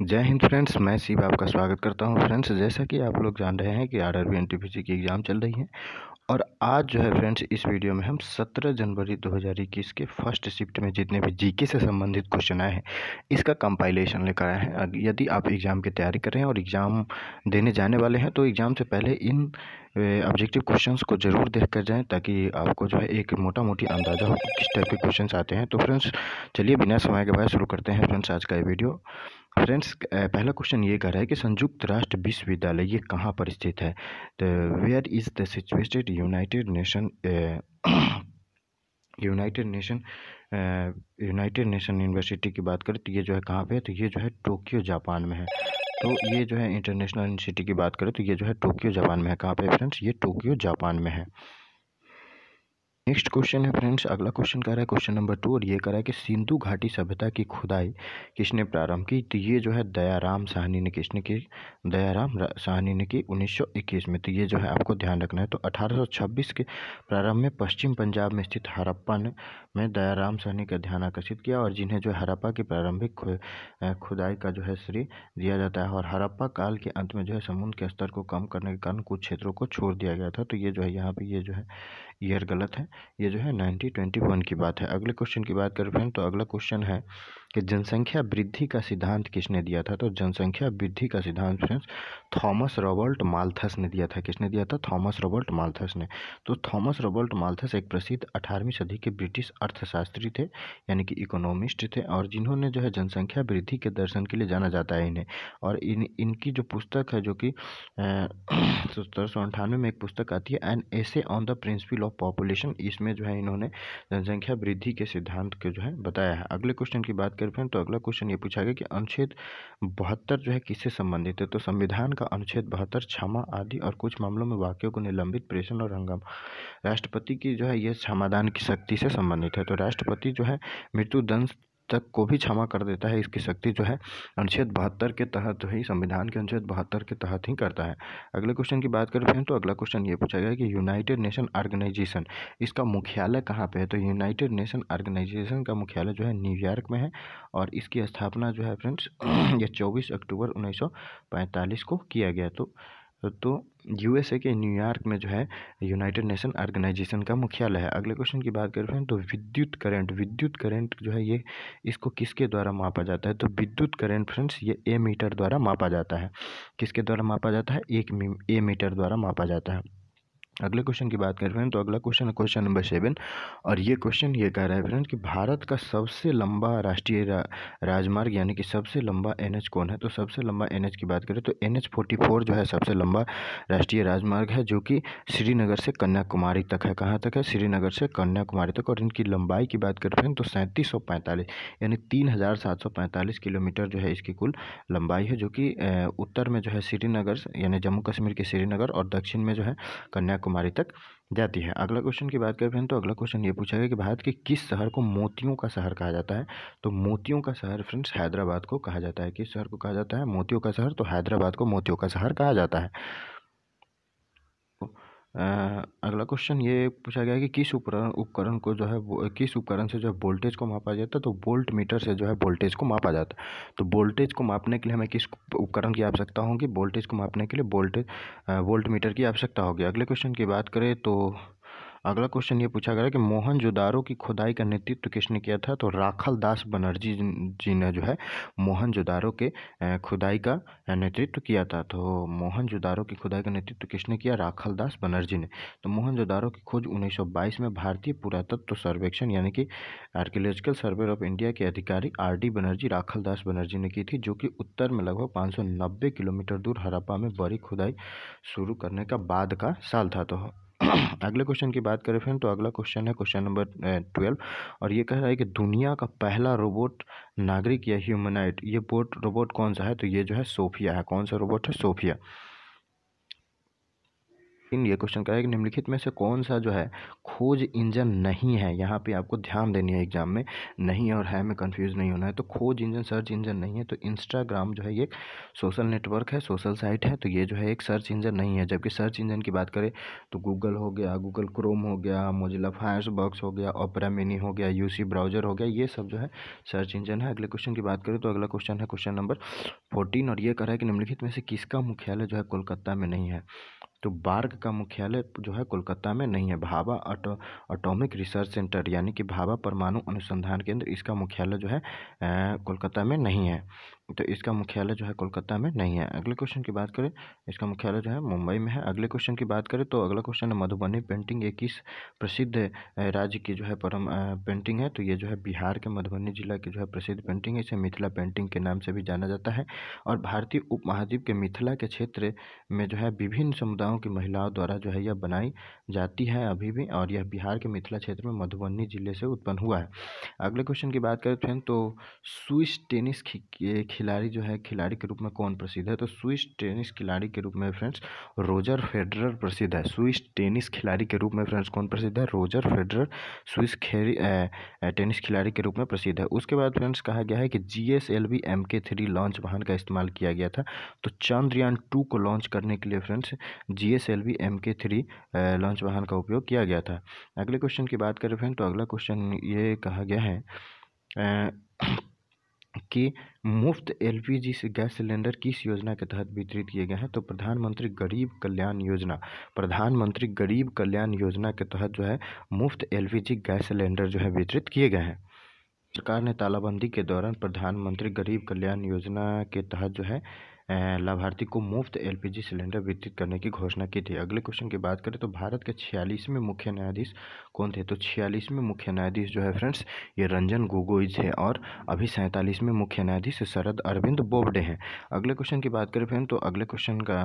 जय हिंद फ्रेंड्स, मैं शिव आपका स्वागत करता हूँ। फ्रेंड्स, जैसा कि आप लोग जान रहे हैं कि R R B N T P C की एग्ज़ाम चल रही है और आज जो है फ्रेंड्स, इस वीडियो में हम 17 जनवरी 2021 के फ़र्स्ट शिफ्ट में जितने भी जीके से संबंधित क्वेश्चन आए हैं, इसका कंपाइलेशन लेकर आए हैं। यदि आप एग्ज़ाम की तैयारी कर रहे हैं और एग्ज़ाम देने जाने वाले हैं तो एग्ज़ाम से पहले इन ऑब्जेक्टिव क्वेश्चंस को ज़रूर देख कर जाएँ ताकि आपको जो है एक मोटा मोटी अंदाज़ा हो किस टाइप के क्वेश्चन आते हैं। तो फ्रेंड्स, चलिए बिना समय के बाद शुरू करते हैं फ्रेंड्स आज का ये वीडियो। फ्रेंड्स पहला क्वेश्चन ये कह रहा है कि संयुक्त राष्ट्र विश्वविद्यालय ये कहाँ पर स्थित है? तो where is the situated United Nation United Nation United Nation University की बात करें तो ये जो है कहाँ पे है? तो ये जो है टोक्यो, जापान में है। तो ये जो है इंटरनेशनल यूनिवर्सिटी की बात करें तो ये जो है टोक्यो, जापान में है। कहाँ पे फ्रेंड्स? ये टोक्यो, जापान में है। नेक्स्ट क्वेश्चन है फ्रेंड्स, अगला क्वेश्चन कह रहा है, क्वेश्चन नंबर टू, और ये कह रहा है कि सिंधु घाटी सभ्यता की खुदाई किसने प्रारंभ की? तो ये जो है दयाराम साहनी ने, किसने की? दयाराम साहनी ने की 1921 में। तो ये जो है आपको ध्यान रखना है तो 1826 के प्रारंभ में पश्चिम पंजाब में स्थित हरप्पा ने, में दयाराम साहनी का ध्यान आकर्षित किया और जिन्हें जो है हरप्पा की प्रारंभिक खुदाई का जो है श्रेय दिया जाता है। और हरप्पा काल के अंत में जो है समुद्र के स्तर को कम करने के कारण कुछ क्षेत्रों को छोड़ दिया गया था। तो ये जो है यहाँ पर ये जो है ईयर गलत है। ये जो है नाइनटीन ट्वेंटी वन की बात है। अगले क्वेश्चन की बात करें फ्रेंड तो अगला क्वेश्चन है कि जनसंख्या वृद्धि का सिद्धांत किसने दिया था? तो जनसंख्या वृद्धि का सिद्धांत फ्रेंड्स, थॉमस रॉबर्ट माल्थस ने दिया था। किसने दिया था? थॉमस रॉबर्ट माल्थस ने। तो थॉमस रॉबर्ट माल्थस एक प्रसिद्ध अठारहवीं सदी के ब्रिटिश अर्थशास्त्री थे, यानी कि इकोनॉमिस्ट थे, और जिन्होंने जो है जनसंख्या वृद्धि के दर्शन के लिए जाना जाता है इन्हें। और इन, इनकी जो पुस्तक है जो कि सत्रह सौ अंठानवे में एक पुस्तक आती है an essay on the principle of population इसमें जो है इन्होंने जनसंख्या वृद्धि के सिद्धांत को जो है बताया है। अगले क्वेश्चन की बात करें तो अगला क्वेश्चन ये पूछा गया कि अनुच्छेद बहत्तर जो है किससे संबंधित है? तो संविधान का अनुच्छेद बहत्तर क्षमा आदि और कुछ मामलों में वाक्यों को निलंबित, प्रेषण और हंगाम। राष्ट्रपति की जो है यह क्षमादान की शक्ति से संबंधित है। तो राष्ट्रपति जो है मृत्यु दंड तक को भी क्षमा कर देता है, इसकी शक्ति जो है अनुच्छेद बहत्तर के तहत ही, संविधान के अनुच्छेद बहत्तर के तहत ही करता है। अगले क्वेश्चन की बात करें फिर तो अगला क्वेश्चन ये पूछा गया कि यूनाइटेड नेशन ऑर्गेनाइजेशन इसका मुख्यालय कहाँ पे है? तो यूनाइटेड नेशन ऑर्गेनाइजेशन का मुख्यालय जो है न्यूयॉर्क में है और इसकी स्थापना जो है फ्रेंड्स ये चौबीस अक्टूबर उन्नीस सौ पैंतालीस को किया गया। तो तो यूएसए के न्यूयॉर्क में जो है यूनाइटेड नेशन ऑर्गेनाइजेशन का मुख्यालय है। अगले क्वेश्चन की बात करें तो विद्युत करंट विद्युत करंट जो है ये इसको किसके द्वारा मापा जाता है? तो विद्युत करंट फ्रेंड्स ये ए मीटर द्वारा मापा जाता है। किसके द्वारा मापा जाता है? एक ए मीटर द्वारा मापा जाता है। अगले क्वेश्चन की बात करें फ्रेंड तो अगला क्वेश्चन है क्वेश्चन नंबर सेवन और ये क्वेश्चन ये कह रहा है फ्रेंड कि भारत का सबसे लंबा राष्ट्रीय रा, राजमार्ग यानी कि सबसे लंबा एनएच कौन है? तो सबसे लंबा एनएच की बात करें तो एन एच फोर्टी फोर जो है सबसे लंबा राष्ट्रीय राजमार्ग है जो कि श्रीनगर से कन्याकुमारी तक है। कहाँ तक है? श्रीनगर से कन्याकुमारी तक और इनकी लंबाई की बात करें फ्रेंड तो सैंतीस यानी तीन हज़ार सात सौ पैंतालीस किलोमीटर जो है इसकी कुल लंबाई है जो कि उत्तर में जो है श्रीनगर यानी जम्मू कश्मीर के श्रीनगर और दक्षिण में जो है कन्याकुमारी कन्याकुमारी तक जाती है। अगला क्वेश्चन की बात करें तो अगला क्वेश्चन ये पूछा गया कि भारत के किस शहर को मोतियों का शहर कहा जाता है? तो मोतियों का शहर फ्रेंड्स हैदराबाद को कहा जाता है। किस शहर को कहा जाता है? मोतियों का शहर तो हैदराबाद को मोतियों का शहर कहा जाता है। अगला क्वेश्चन ये पूछा गया है कि किस उपकरण उपकरण को जो है किस उपकरण से जो है वोल्टेज को मापा जाता है? तो वोल्ट मीटर से जो है वोल्टेज को मापा जाता है। तो वोल्टेज को मापने के लिए हमें किस उपकरण की आवश्यकता होगी? वोल्टेज को मापने के लिए वोल्टेज वोल्ट मीटर की आवश्यकता होगी। अगले क्वेश्चन की बात करें तो अगला क्वेश्चन ये पूछा गया कि मोहन मोहनजोदारो की खुदाई का नेतृत्व किसने किया था? तो राखल दास बनर्जी जी ने जो है मोहन मोहनजोदारो के खुदाई का नेतृत्व किया था। तो मोहन मोहनजोदारो की खुदाई का नेतृत्व किसने किया? राखल दास बनर्जी ने। तो मोहन मोहनजोदारो की खोज 1922 में भारतीय पुरातत्व सर्वेक्षण यानी कि आर्कियोलॉजिकल सर्वे ऑफ़ इंडिया के अधिकारी आर डी बनर्जी, राखल दास बनर्जी ने की थी, जो कि उत्तर में लगभग पाँच सौ नब्बे किलोमीटर दूर हरप्पा में बड़ी खुदाई शुरू करने का बाद का साल था। तो अगले क्वेश्चन की बात करें फ्रेंड तो अगला क्वेश्चन है क्वेश्चन नंबर ट्वेल्व और ये कह रहा है कि दुनिया का पहला रोबोट नागरिक या ह्यूमनाइट ये बोट रोबोट कौन सा है? तो ये जो है सोफिया है। कौन सा रोबोट है? सोफिया। इन ये क्वेश्चन का है कि निम्नलिखित में से कौन सा जो है, खोज इंजन नहीं है? यहाँ पे आपको ध्यान देनी है एग्ज़ाम में, नहीं और है, में कंफ्यूज नहीं होना है। तो खोज इंजन सर्च इंजन नहीं है तो इंस्टाग्राम जो है, ये सोशल नेटवर्क है सोशल साइट है तो ये जो है एक सर्च इंजन नहीं है। जबकि सर्च इंजन की बात करें तो गूगल हो गया गूगल क्रोम हो गया मोजिला फायर्स बॉक्स हो गया ओपरा मिनी हो गया यूसी ब्राउज़र हो गया, ये सब जो है सर्च इंजन है। अगले क्वेश्चन की बात करें तो अगला क्वेश्चन है क्वेश्चन नंबर फोर्टीन और ये कह रहा है कि निम्नलिखित में से किसका मुख्यालय जो है, कोलकाता में नहीं है। तो बार्ग का मुख्यालय जो है कोलकाता में नहीं है। भाभा अटोमिक रिसर्च सेंटर यानी कि भाभा परमाणु अनुसंधान केंद्र, इसका मुख्यालय जो है कोलकाता में नहीं है। तो इसका मुख्यालय जो है कोलकाता में नहीं है। अगले क्वेश्चन की बात करें, इसका मुख्यालय जो है मुंबई में है। अगले क्वेश्चन की बात करें तो अगला क्वेश्चन है मधुबनी पेंटिंग एक किस प्रसिद्ध राज्य की जो है परम पेंटिंग है। तो ये जो है बिहार के मधुबनी जिला की जो है प्रसिद्ध पेंटिंग है। इसे मिथिला पेंटिंग के नाम से भी जाना जाता है। और भारतीय उपमहाद्वीप के मिथिला के क्षेत्र में जो है विभिन्न समुदायों की महिलाओं द्वारा जो है यह बनाई जाती है अभी भी और यह बिहार के मिथिला क्षेत्र में मधुबनी ज़िले से उत्पन्न हुआ है। अगले क्वेश्चन की बात करें फ्रेंड तो स्विस टेनिस खिलाड़ी जो है, खिलाड़ी के रूप में कौन प्रसिद्ध है? तो स्विस टेनिस खिलाड़ी के रूप में फ्रेंड्स, रोजर फेडरर प्रसिद्ध है। स्विस टेनिस खिलाड़ी के रूप में फ्रेंड्स कौन प्रसिद्ध है? रोजर फेडरर, स्विस खेरी टेनिस खिलाड़ी के रूप में प्रसिद्ध है। उसके बाद फ्रेंड्स कहा गया है कि G S L V M K three launch वाहन का इस्तेमाल किया गया था। तो चंद्रयान टू को लॉन्च करने के लिए friends, G S L V M K three launch वाहन का उपयोग किया गया था। अगले क्वेश्चन की बात करें फ्रेंड तो अगला क्वेश्चन ये कहा गया है कि मुफ़्त एलपीजी से गैस सिलेंडर किस योजना के तहत वितरित किए गए हैं। तो प्रधानमंत्री गरीब कल्याण योजना, प्रधानमंत्री गरीब कल्याण योजना के तहत जो है, मुफ़्त एलपीजी गैस सिलेंडर जो है वितरित किए गए हैं। सरकार ने तालाबंदी के दौरान प्रधानमंत्री गरीब कल्याण योजना के तहत जो है लाभार्थी को मुफ़्त एलपीजी सिलेंडर वितरित करने की घोषणा की थी। अगले क्वेश्चन की बात करें तो भारत के छियालीसवें मुख्य न्यायाधीश कौन थे? तो छियालीसवें मुख्य न्यायाधीश जो है फ्रेंड्स, ये रंजन गोगोई थे और अभी सैंतालीसवें मुख्य न्यायाधीश शरद अरविंद बोबडे हैं। अगले क्वेश्चन की बात करें फ्रेंड तो अगले क्वेश्चन का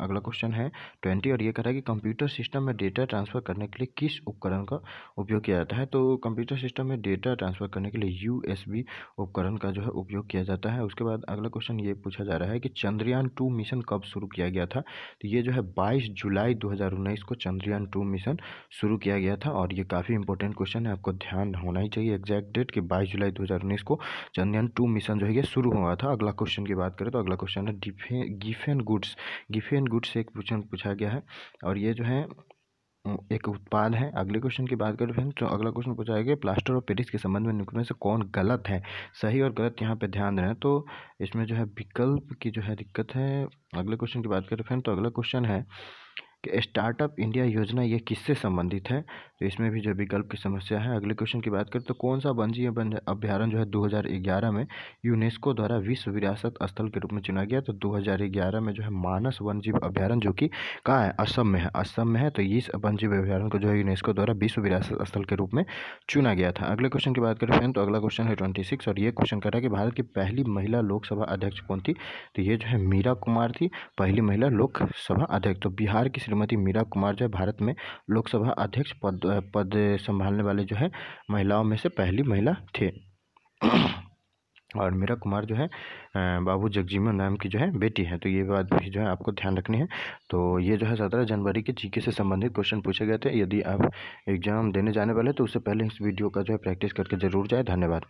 अगला क्वेश्चन है ट्वेंटी और ये कह रहा है कि कंप्यूटर सिस्टम में डेटा ट्रांसफ़र करने के लिए किस उपकरण का उपयोग किया जाता है? तो कंप्यूटर सिस्टम में डेटा ट्रांसफ़र करने के लिए यूएसबी उपकरण का जो है उपयोग किया जाता है। उसके बाद अगला क्वेश्चन ये पूछा जा रहा है कि चंद्रयान टू मिशन कब शुरू किया गया था? तो ये जो है 22 जुलाई 2019 को चंद्रयान टू मिशन शुरू किया गया था और ये काफ़ी इंपॉर्टेंट क्वेश्चन है, आपको ध्यान होना ही चाहिए एग्जैक्ट डेट कि 22 जुलाई 2019 को चंद्रयान टू मिशन जो है ये शुरू हुआ था। अगला क्वेश्चन की बात करें तो अगला क्वेश्चन है गिफेन गुड्स। गिफेन गुड्स से एक क्वेश्चन पूछा गया है और ये जो है एक उत्पाद है। अगले क्वेश्चन की बात करें फ्रेंड्स तो अगला क्वेश्चन पूछा गया प्लास्टर ऑफ़ पेरिस के संबंध में निम्न में से कौन गलत है? सही और गलत यहाँ पे ध्यान देना है तो इसमें जो है विकल्प की जो है दिक्कत है। अगले क्वेश्चन की बात करें फ्रेंड तो अगला क्वेश्चन है कि स्टार्टअप इंडिया योजना ये किससे संबंधित है? तो इसमें भी जो विकल्प की समस्या है, अगले क्वेश्चन की बात करें तो कौन सा वन्य अभ्यारण जो है 2011 में यूनेस्को द्वारा विश्व विरासत स्थल के रूप में चुना गया। तो 2011 में जो है मानस वन्यजीव अभ्यारण जो कि कहाँ है? असम में है। असम में है तो इस वन्यजीव अभ्यारण को जो है यूनेस्को द्वारा विश्व विरासत स्थल के रूप में चुना गया था। अगले क्वेश्चन की बात करें फ्रेंड तो अगला क्वेश्चन है ट्वेंटी और ये क्वेश्चन कर रहा है कि भारत की पहली महिला लोकसभा अध्यक्ष कौन थी? तो ये जो है मीरा कुमार थी, पहली महिला लोकसभा अध्यक्ष। तो बिहार की श्रीमती मीरा कुमार जो है भारत में लोकसभा अध्यक्ष पद पद संभालने वाले जो है, महिलाओं में से पहली महिला थे। और मीरा कुमार जो है बाबू जगजीवन नाम की जो है बेटी है। तो ये बात भी जो है आपको ध्यान रखनी है। तो ये जो है सत्रह जनवरी के जीके से संबंधित क्वेश्चन पूछे गए थे। यदि आप एग्ज़ाम देने जाने वाले तो उससे पहले इस वीडियो का जो है प्रैक्टिस करके ज़रूर जाए। धन्यवाद।